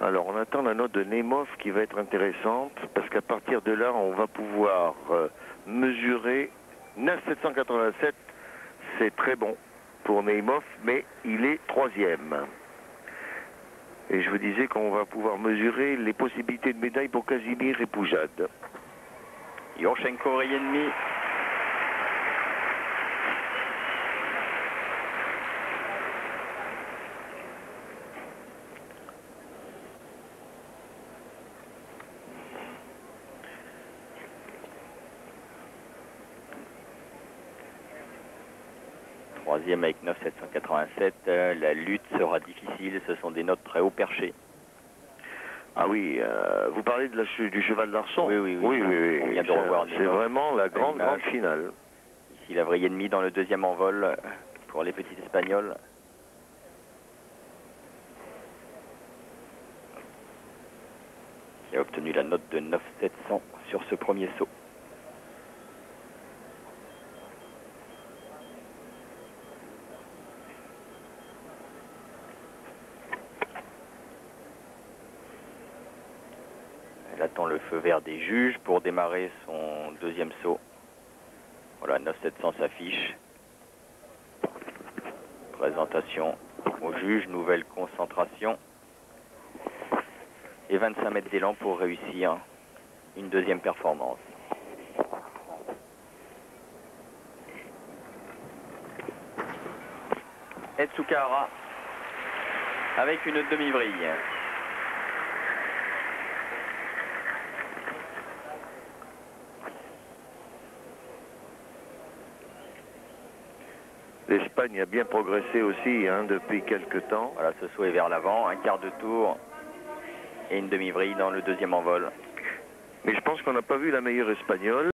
Alors on attend la note de Nemov qui va être intéressante parce qu'à partir de là on va pouvoir euh, mesurer 9787 c'est très bon pour Neymov mais il est troisième. Et je vous disais qu'on va pouvoir mesurer les possibilités de médaille pour Casimir et Poujade. Yorchenko, et Troisième avec 9,787. Euh, la lutte sera difficile. Ce sont des notes très haut perchées. Ah oui, euh, vous parlez de la, du cheval d'Arçon oui oui, oui, oui, revoir. C'est vraiment la grande, grande finale. Ici, la vraie ennemie dans le deuxième envol pour les petits Espagnols. Qui a obtenu la note de 9,700 sur ce premier saut. Elle attend le feu vert des juges pour démarrer son deuxième saut. Voilà, 9700 s'affiche. Présentation au juge, nouvelle concentration. Et 25 mètres d'élan pour réussir une deuxième performance. Etsukara avec une demi-vrille. L'Espagne a bien progressé aussi hein, depuis quelques temps. Voilà, ce saut est vers l'avant, un quart de tour et une demi-vrille dans le deuxième envol. Mais je pense qu'on n'a pas vu la meilleure espagnole.